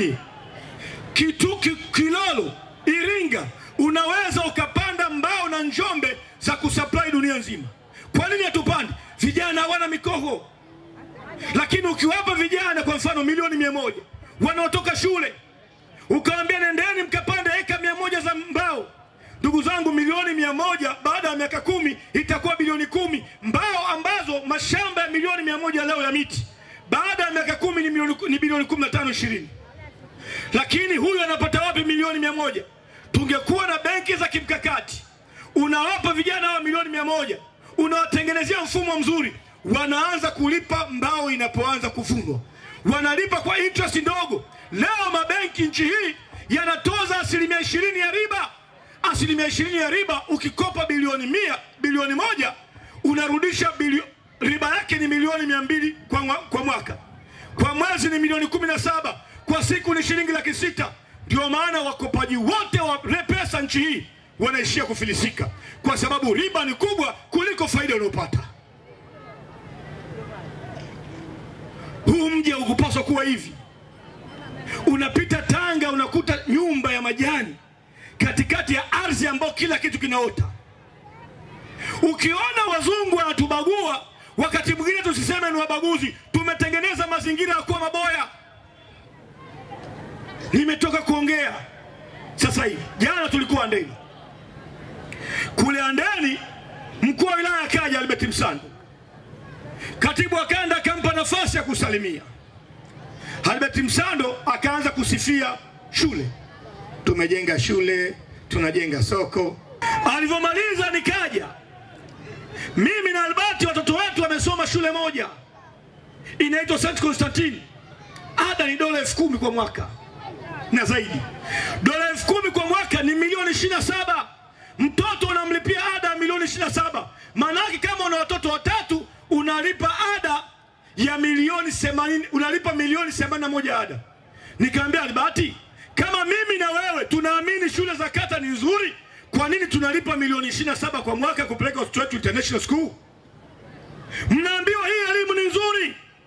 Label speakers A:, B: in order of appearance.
A: Maweni, Kituki, Kilolo, Iringa, unaweza ukapanda mbao na Njombe za kusupply dunia nzima. Kwa nini hatupandi? Vijana hawana mikoho, lakini ukiwapa vijana kwa mfano milioni mia moja wanaotoka shule ukawaambia nendeni mkapande eka mia moja za mbao, ndugu zangu, milioni mia moja baada ya miaka kumi itakuwa bilioni kumi. Mbao ambazo mashamba ya milioni mia moja leo ya miti baada ya miaka kumi ni, ni bilioni kumi na tano ishirini lakini huyu anapata wapi milioni mia moja? Tungekuwa na benki za kimkakati, unawapa vijana hawa milioni mia moja, unawatengenezea mfumo mzuri, wanaanza kulipa mbao inapoanza kufungwa, wanalipa kwa interest ndogo. Leo mabenki nchi hii yanatoza asilimia ishirini ya riba. Asilimia ishirini ya riba, ukikopa bilioni mia, bilioni moja unarudisha bilio, riba yake ni milioni mia mbili kwa, kwa mwaka kwa mwezi ni milioni kumi na saba kwa siku ni shilingi laki sita. Ndio maana wakopaji wote wa pesa nchi hii wanaishia kufilisika kwa sababu riba ni kubwa kuliko faida unayopata. Huu mji haukupaswa kuwa hivi. Unapita tanga unakuta nyumba ya majani katikati ya ardhi ambayo kila kitu kinaota. Ukiona wazungu wanatubagua, wakati mwingine tusiseme ni wabaguzi, tumetengeneza mazingira ya kuwa maboya. Nimetoka kuongea sasa hivi, jana tulikuwa Ndeni Kule Andeni, mkuu wa wilaya akaja, Albert Msando, katibu wa kanda akampa nafasi ya kusalimia. Albert Msando akaanza kusifia shule, tumejenga shule, tunajenga soko. Alivyomaliza nikaja mimi na wamesoma shule moja inaitwa St Constantine. Ada ni dola elfu kumi kwa mwaka na zaidi. Dola elfu kumi kwa mwaka ni milioni ishirini na saba. Mtoto unamlipia ada milioni ishirini na saba. Maanake kama una watoto watatu unalipa ada ya milioni themanini, unalipa milioni themanini na moja ada. Nikamwambia Albati, kama mimi na wewe tunaamini shule za kata ni nzuri, kwa nini tunalipa milioni 27 kwa mwaka kupeleka watoto wetu international school?